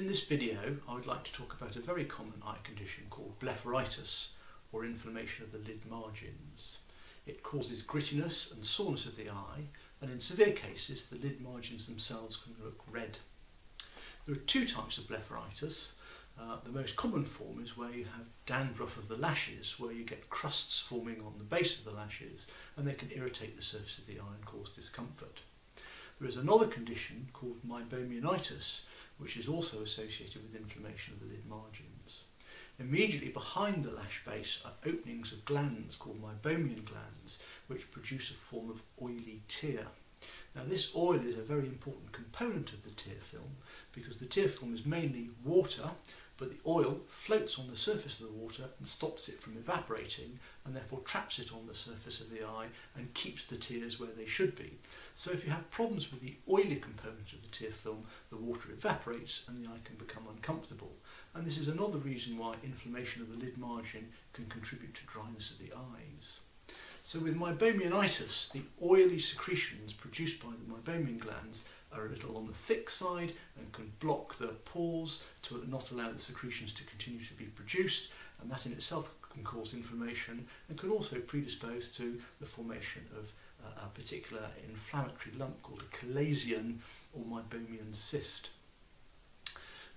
In this video I would like to talk about a very common eye condition called blepharitis or inflammation of the lid margins. It causes grittiness and soreness of the eye and in severe cases the lid margins themselves can look red. There are two types of blepharitis. Uh, the most common form is where you have dandruff of the lashes, where you get crusts forming on the base of the lashes and they can irritate the surface of the eye and cause discomfort. There is another condition called meibomianitis, which is also associated with inflammation of the lid margins. Immediately behind the lash base are openings of glands called meibomian glands, which produce a form of oily tear. Now this oil is a very important component of the tear film because the tear film is mainly water but the oil floats on the surface of the water and stops it from evaporating and therefore traps it on the surface of the eye and keeps the tears where they should be. So if you have problems with the oily component of the tear film, the water evaporates and the eye can become uncomfortable. And this is another reason why inflammation of the lid margin can contribute to dryness of the eyes. So with meibomianitis, the oily secretions produced by the meibomian glands are a little on the thick side and can block the pores to not allow the secretions to continue to be produced and that in itself can cause inflammation and can also predispose to the formation of uh, a particular inflammatory lump called a chalazion or meibomian cyst.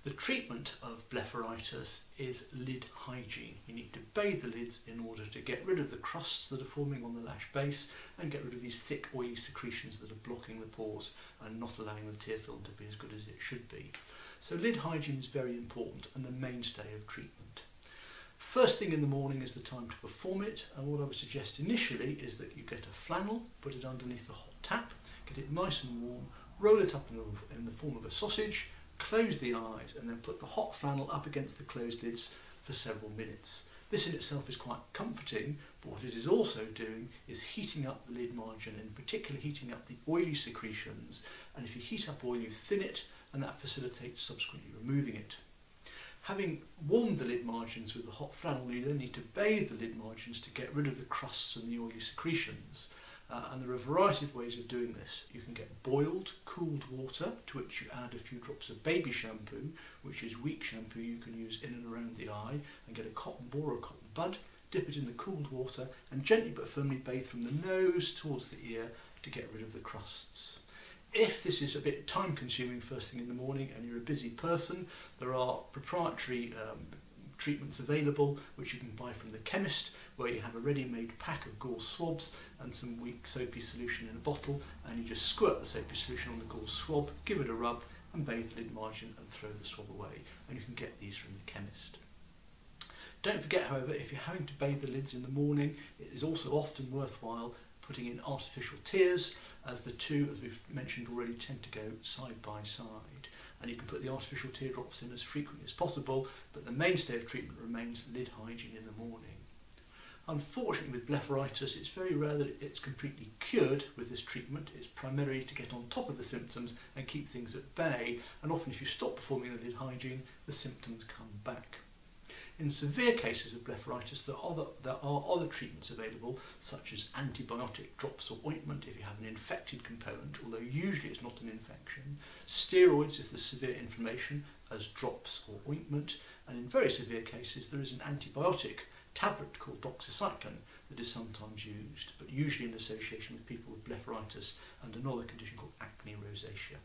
The treatment of blepharitis is lid hygiene. You need to bathe the lids in order to get rid of the crusts that are forming on the lash base and get rid of these thick oily secretions that are blocking the pores and not allowing the tear film to be as good as it should be. So lid hygiene is very important and the mainstay of treatment. First thing in the morning is the time to perform it and what I would suggest initially is that you get a flannel, put it underneath the hot tap, get it nice and warm, roll it up in the, in the form of a sausage close the eyes and then put the hot flannel up against the closed lids for several minutes. This in itself is quite comforting, but what it is also doing is heating up the lid margin, in particular heating up the oily secretions. And if you heat up oil, you thin it, and that facilitates subsequently removing it. Having warmed the lid margins with the hot flannel, you then need to bathe the lid margins to get rid of the crusts and the oily secretions. Uh, and there are a variety of ways of doing this. You can get boiled, cooled water to which you add a few drops of baby shampoo, which is weak shampoo you can use in and around the eye, and get a cotton ball or a cotton bud, dip it in the cooled water, and gently but firmly bathe from the nose towards the ear to get rid of the crusts. If this is a bit time consuming first thing in the morning and you're a busy person, there are proprietary um, treatments available which you can buy from the chemist where you have a ready-made pack of gauze swabs and some weak soapy solution in a bottle and you just squirt the soapy solution on the gauze swab, give it a rub and bathe the lid margin and throw the swab away and you can get these from the chemist. Don't forget however if you're having to bathe the lids in the morning it is also often worthwhile putting in artificial tears as the two as we've mentioned already tend to go side by side and you can put the artificial teardrops in as frequently as possible, but the mainstay of treatment remains lid hygiene in the morning. Unfortunately with blepharitis it's very rare that it's completely cured with this treatment. It's primarily to get on top of the symptoms and keep things at bay and often if you stop performing the lid hygiene the symptoms come back. In severe cases of blepharitis, there are, other, there are other treatments available, such as antibiotic drops or ointment if you have an infected component, although usually it's not an infection, steroids if there's severe inflammation, as drops or ointment, and in very severe cases there is an antibiotic tablet called doxycycline that is sometimes used, but usually in association with people with blepharitis and another condition called acne rosacea.